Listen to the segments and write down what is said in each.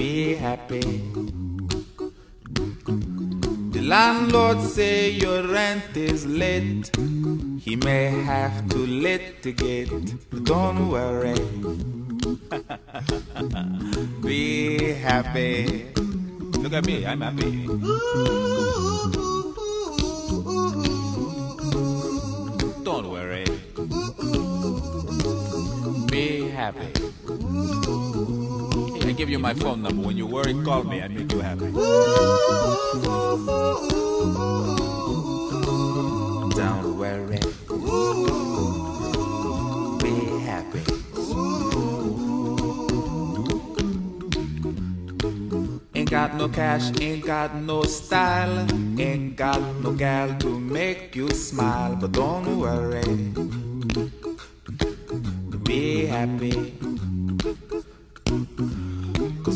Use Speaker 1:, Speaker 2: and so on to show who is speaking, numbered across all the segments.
Speaker 1: Be happy. The landlord say your rent is late. He may have to litigate. Don't worry. Be happy. Look at me, I'm happy. Don't worry. Be happy. Give you my phone number. When you worry, call me. I make you happy. Don't worry. Be happy. Ain't got no cash, ain't got no style, ain't got no gal to make you smile, but don't worry. Be happy.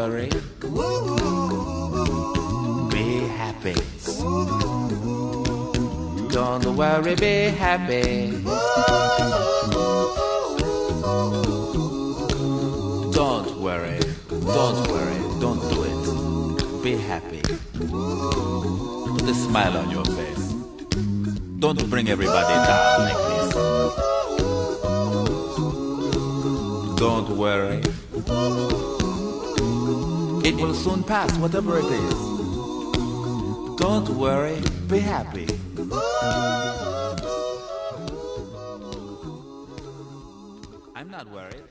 Speaker 1: Worry. Be happy. Don't worry, be happy. Don't worry. Don't worry. Don't do it. Be happy. Put a smile on your face. Don't bring everybody down like this. Don't worry. It will soon pass, whatever it is. Don't worry, be happy. I'm not worried.